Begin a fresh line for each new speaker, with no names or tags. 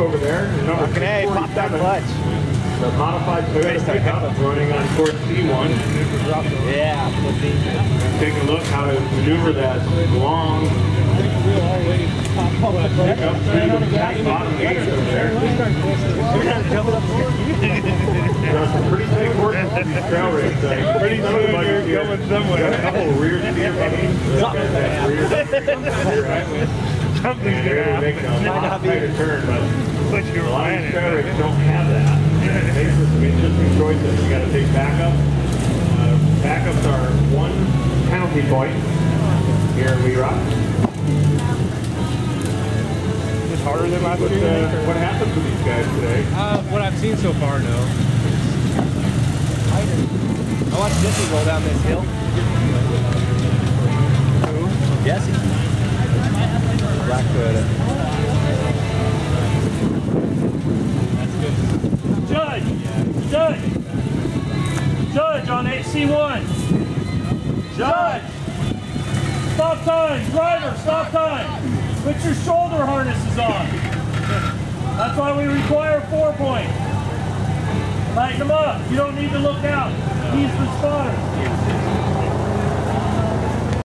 over there. Number
Fucking A, pop that clutch.
The modified Toyota pickup running on course C1.
Yeah,
Take a look how to maneuver that long pickup through the back bottom gate over there. Pretty big work on these trail rigs. uh, Pretty soon you're going somewhere. Got a couple rear steer buttons. That rear steer headwind.
Something's
they're making
happen.
a lot turn, but
What you
a lot of these
planning.
trail rigs don't have that. And it makes for some interesting choices. You gotta take backup. Uh, Backups are one penalty point here in WE Rock.
It's harder than last
What,
year.
uh, what happened to these guys today?
Uh, what I've seen so far, no.
I watched Jesse roll down this hill. Who? Jesse. Blackfoot.
Judge! Judge! Judge on HC1! Judge! Stop time! Driver, stop time! Put your shoulder harnesses on! That's why we require four point. Lighten them up. You don't need to look out. He's the spotter.